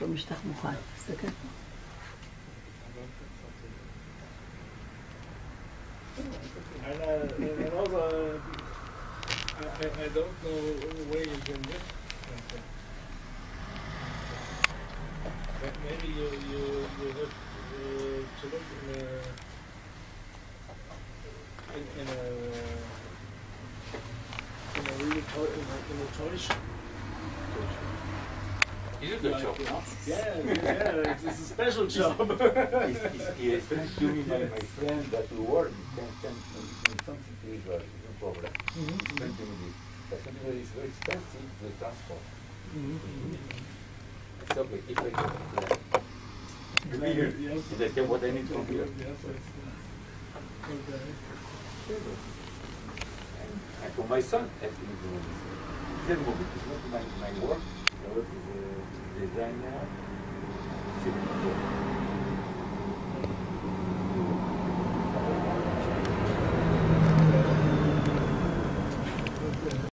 במשטח מוכן, תסתכל פה. And, uh, and also, I, I, I don't know where you can get something. But maybe you, you, you have uh, to look in a, in, in a, in a really toy, in a, in a toy shop. Is it the Like, job? Yeah, yeah, it's, it's a special job. Is, is, he explained to me, my, my friend, that we work, can, can, when something please, uh, no problem. Mhm, Explain to me this. But something is very expensive, the transport. mhm. It's okay, if I get the plan. Here, Yes. is that what I need from here? Yes, it's, uh, okay. And for my son, everything is moving. He's a movie, it's not my, my work, the